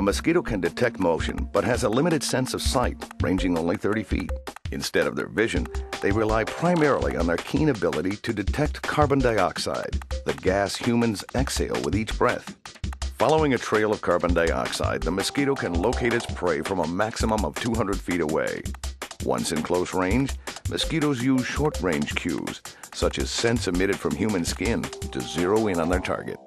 A mosquito can detect motion, but has a limited sense of sight, ranging only 30 feet. Instead of their vision, they rely primarily on their keen ability to detect carbon dioxide, the gas humans exhale with each breath. Following a trail of carbon dioxide, the mosquito can locate its prey from a maximum of 200 feet away. Once in close range, mosquitoes use short range cues, such as scents emitted from human skin, to zero in on their target.